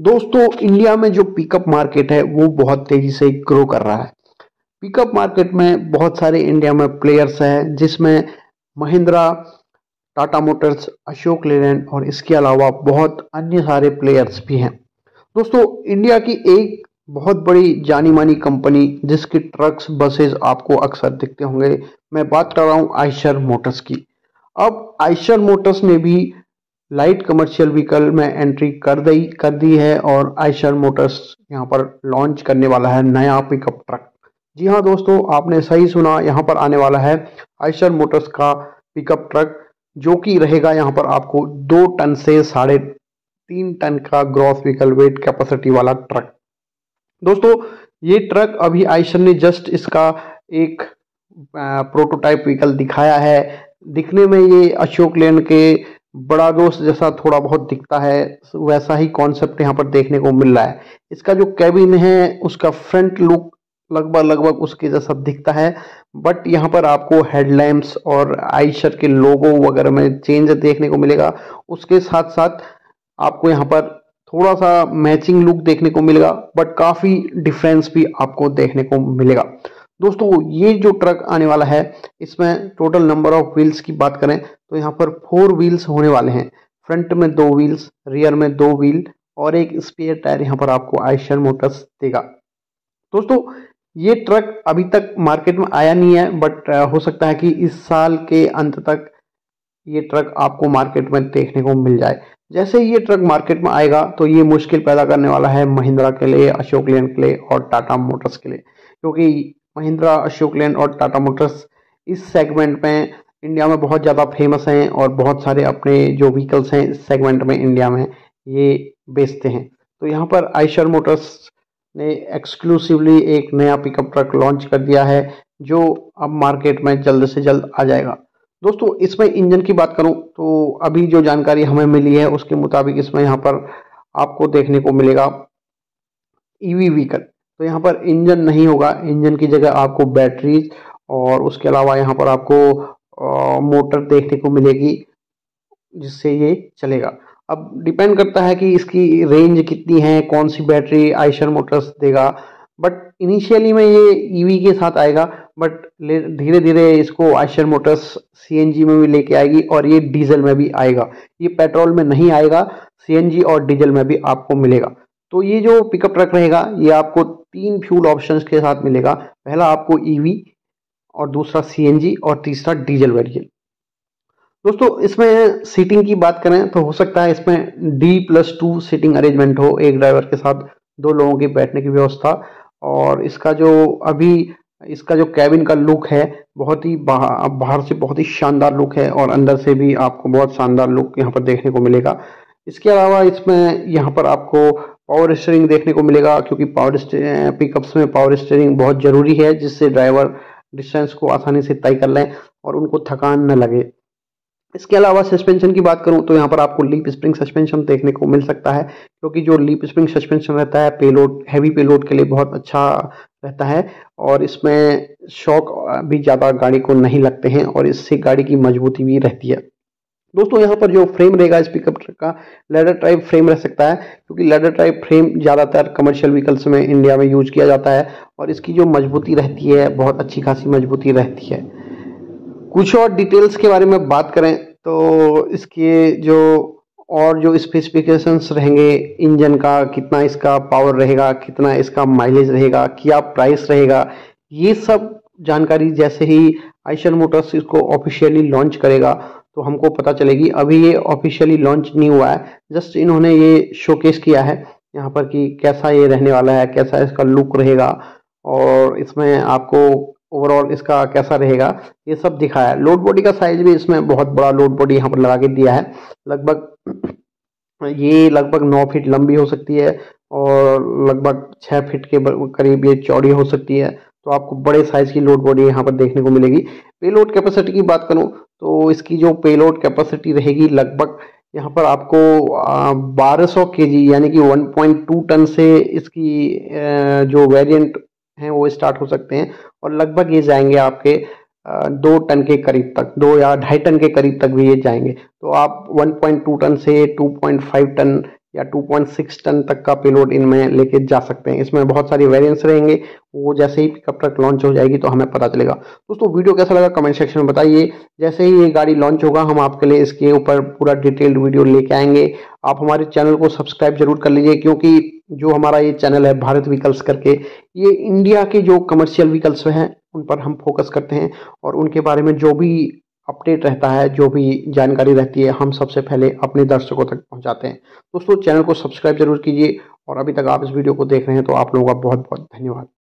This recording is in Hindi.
दोस्तों, इंडिया में जो पिकअप मार्केट है, वो बहुत तेज़ी से ग्रो कर रहा है। पिकअप मार्केट में बहुत सारे इंडिया में प्लेयर्स हैं, जिसमें महिंद्रा, टाटा मोटर्स, अशोक लेलैंड और इसके अलावा बहुत अन्य सारे प्लेयर्स भी हैं। दोस्तों, इंडिया की एक बहुत बड़ी जानी मानी कंपनी जिसकी ट्रक्स बसेस आपको अक्सर दिखते होंगे, मैं बात कर रहा हूँ आयशर मोटर्स की। अब आयशर मोटर्स ने भी लाइट कमर्शियल व्हीकल में एंट्री कर दी कर दी है और आयशर मोटर्स यहाँ पर लॉन्च करने वाला है नया पिकअप ट्रक। जी हाँ दोस्तों, आपने सही सुना, यहाँ पर आने वाला है आयशर मोटर्स का पिकअप ट्रक, जो कि रहेगा यहाँ पर आपको दो टन से साढ़े तीन टन का ग्रॉस व्हीकल वेट कैपेसिटी वाला ट्रक। दोस्तों, ये ट्रक अभी आयशर ने जस्ट इसका एक प्रोटोटाइप व्हीकल दिखाया है। दिखने में ये अशोक लेन के बड़ा दोस्त जैसा थोड़ा बहुत दिखता है, वैसा ही कॉन्सेप्ट यहाँ पर देखने को मिल रहा है। इसका जो कैबिन है, उसका फ्रंट लुक लगभग लगभग उसके जैसा दिखता है। बट यहाँ पर आपको हेडलैम्प्स और आइशर के लोगो वगैरह में चेंज देखने को मिलेगा। उसके साथ साथ आपको यहाँ पर थोड़ा सा मैचिंग लुक देखने को मिलेगा बट काफ़ी डिफरेंस भी आपको देखने को मिलेगा। दोस्तों, ये जो ट्रक आने वाला है, इसमें टोटल नंबर ऑफ़ व्हील्स की बात करें तो यहाँ पर फोर व्हील्स होने वाले हैं। फ्रंट में दो व्हील्स रियर में दो व्हील और एक स्पेयर टायर यहाँ पर आपको आयशर मोटर्स देगा। दोस्तों, ये ट्रक अभी तक मार्केट में आया नहीं है बट हो सकता है कि इस साल के अंत तक ये ट्रक आपको मार्केट में देखने को मिल जाए। जैसे ये ट्रक मार्केट में आएगा तो ये मुश्किल पैदा करने वाला है महिंद्रा के लिए, अशोक लेन के लिए और टाटा मोटर्स के लिए, क्योंकि महिंद्रा, अशोक लेन और टाटा मोटर्स इस सेगमेंट में इंडिया में बहुत ज़्यादा फ़ेमस हैं और बहुत सारे अपने जो व्हीकल्स हैं, इस सेगमेंट में इंडिया में ये बेचते हैं। तो यहाँ पर आयशर मोटर्स ने एक्सक्लूसिवली एक नया पिकअप ट्रक लॉन्च कर दिया है, जो अब मार्केट में जल्द से जल्द आ जाएगा। दोस्तों, इसमें इंजन की बात करूँ तो अभी जो जानकारी हमें मिली है, उसके मुताबिक इसमें यहाँ पर आपको देखने को मिलेगा ईवी व्हीकल तो यहाँ पर इंजन नहीं होगा। इंजन की जगह आपको बैटरीज और उसके अलावा यहाँ पर आपको मोटर देखने को मिलेगी, जिससे ये चलेगा। अब डिपेंड करता है कि इसकी रेंज कितनी है कौन सी बैटरी आइशर मोटर्स देगा। बट इनिशियली में ये ईवी के साथ आएगा, बट धीरे धीरे इसको आइशर मोटर्स सीएनजी में भी लेके आएगी और ये डीजल में भी आएगा। ये पेट्रोल में नहीं आएगा सीएनजी और डीजल में भी आपको मिलेगा। तो ये जो पिकअप ट्रक रहेगा, ये आपको तीन फ्यूल ऑप्शंस के साथ मिलेगा। पहला आपको ईवी और दूसरा सीएनजी और तीसरा डीजल वेरिएंट दोस्तों, इसमें सीटिंग की बात करें तो हो सकता है इसमें D plus two seating arrangement हो, एक ड्राइवर के साथ दो लोगों के बैठने की व्यवस्था। और इसका जो अभी इसका जो कैबिन का लुक है, बहुत ही बाहर से बहुत ही शानदार लुक है और अंदर से भी आपको बहुत शानदार लुक यहाँ पर देखने को मिलेगा। इसके अलावा इसमें यहाँ पर आपको पावर स्टेयरिंग देखने को मिलेगा, क्योंकि पावर पिकअप्स में पावर स्टेयरिंग बहुत ज़रूरी है, जिससे ड्राइवर डिस्टेंस को आसानी से तय कर लें और उनको थकान न लगे। इसके अलावा सस्पेंशन की बात करूँ तो यहाँ पर आपको लीप स्प्रिंग सस्पेंशन देखने को मिल सकता है, क्योंकि जो लीप स्प्रिंग सस्पेंशन रहता है पेलोड हैवी पेलोड के लिए बहुत अच्छा रहता है और इसमें शॉक भी ज़्यादा गाड़ी को नहीं लगते हैं और इससे गाड़ी की मजबूती भी रहती है। दोस्तों, यहाँ पर जो फ्रेम रहेगा इस पिकअप ट्रक का लेडर टाइप फ्रेम रह सकता है, क्योंकि लेडर टाइप फ्रेम ज़्यादातर कमर्शियल व्हीकल्स में इंडिया में यूज़ किया जाता है और इसकी जो मजबूती रहती है, बहुत अच्छी खासी मजबूती रहती है। कुछ और डिटेल्स के बारे में बात करें तो इसके जो और जो स्पेसिफिकेशंस रहेंगे इंजन का कितना इसका पावर रहेगा, कितना इसका माइलेज रहेगा, क्या प्राइस रहेगा, ये सब जानकारी जैसे ही आइशन मोटर्स इसको ऑफिशियली लॉन्च करेगा तो हमको पता चलेगी। अभी ये ऑफिशियली लॉन्च नहीं हुआ है। जस्ट इन्होंने ये शोकेस किया है यहाँ पर कि कैसा ये रहने वाला है, कैसा इसका लुक रहेगा और इसमें आपको ओवरऑल इसका कैसा रहेगा, ये सब दिखाया है। लोड बॉडी का साइज़ भी इसमें बहुत बड़ा लोड बॉडी यहाँ पर लगा के दिया है। लगभग ये लगभग नौ फीट लंबी हो सकती है और लगभग छः फीट के करीब ये चौड़ी हो सकती है। तो आपको बड़े साइज़ की लोड बॉडी यहाँ पर देखने को मिलेगी। पेलोड कैपेसिटी की बात करूँ तो इसकी जो पेलोड कैपेसिटी रहेगी लगभग यहाँ पर आपको 1200 केजी यानी कि 1.2 टन से इसकी जो वेरिएंट हैं, वो स्टार्ट हो सकते हैं और लगभग ये जाएँगे आपके दो टन के करीब तक, दो या ढाई टन के करीब तक भी ये जाएँगे। तो आप 1.2 टन से 2.5 टन या 2.6 टन तक का पेलोड इनमें लेके जा सकते हैं। इसमें बहुत सारी वेरिएंट्स रहेंगे। वो जैसे ही पिकअप ट्रक लॉन्च हो जाएगी तो हमें पता चलेगा। दोस्तों वीडियो कैसा लगा कमेंट सेक्शन में बताइए। जैसे ही ये गाड़ी लॉन्च होगा, हम आपके लिए इसके ऊपर पूरा डिटेल्ड वीडियो लेके आएँगे। आप हमारे चैनल को सब्सक्राइब ज़रूर कर लीजिए, क्योंकि जो हमारा ये चैनल है, भारत व्हीकल्स करके, ये इंडिया के जो कमर्शियल व्हीकल्स हैं, उन पर हम फोकस करते हैं। और उनके बारे में जो भी अपडेट रहता है, जो भी जानकारी रहती है, हम सबसे पहले अपने दर्शकों तक पहुंचाते हैं। दोस्तों, चैनल को सब्सक्राइब ज़रूर कीजिए और अभी तक आप इस वीडियो को देख रहे हैं तो आप लोगों का बहुत बहुत धन्यवाद।